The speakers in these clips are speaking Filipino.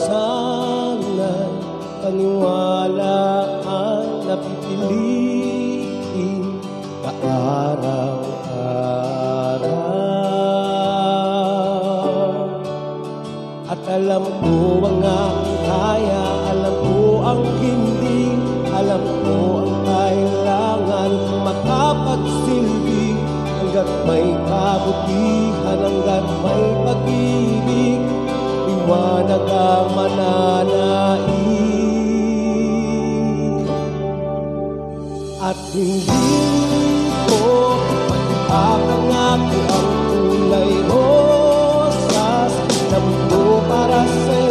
at sana'y paniwala ang napipiliin ka araw-araw. At alam ko ang kaya, alam ko ang hindi Alam ko ang kailangan makapagsilbi Hanggat may kabutihan, Liwanag ang mananais At hindi ko maipapangako ang kulay rosas. Na mundo para sa'yo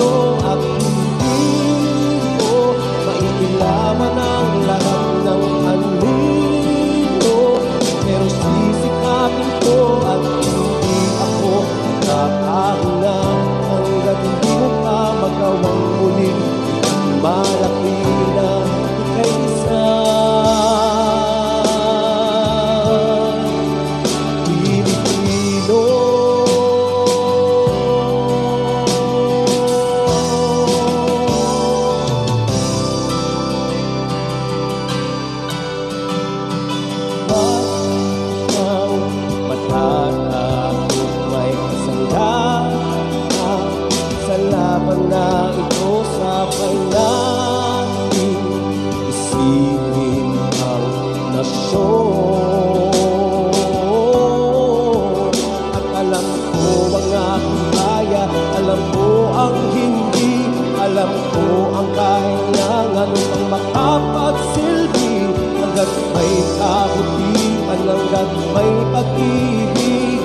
alam ko ang aking kaya Alam ko ang hindi Alam ko ang kailangan upang makapagsilbi. Hanggat may kabutihan Hanggat may pag-ibig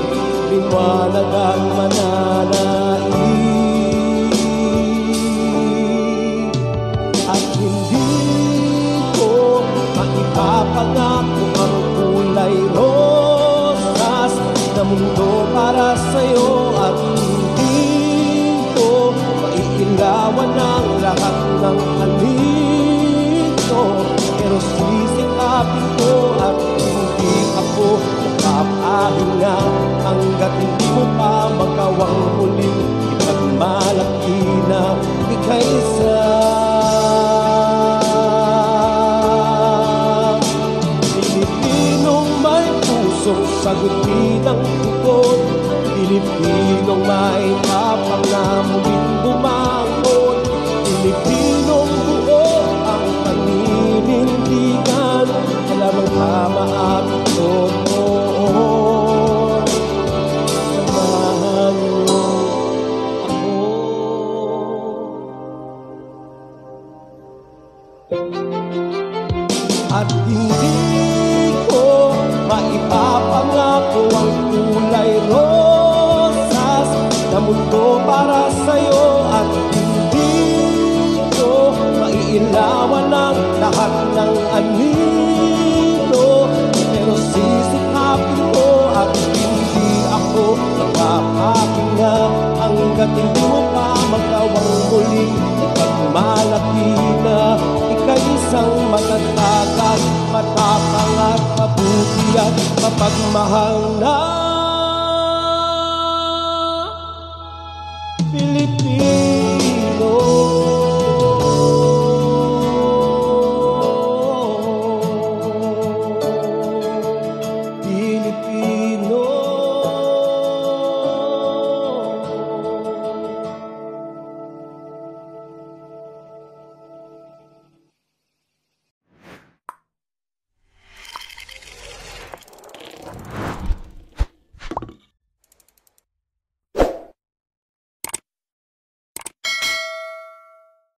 Liwanag ang mananais ng anito Pero sisikapin ko at hindi ako makapahinga. Hanggat hindi mo pa magawang muling ipagmalaki na ika'y isa. Pilipinong may pusong sagutin ang tukod Pilipinong may tapang na muling bumangon At hindi ko maipapangako ang kulay rosas Na mundo para sa'yo. At hindi ko maiilawan ang lahat ng anino mapagmahal na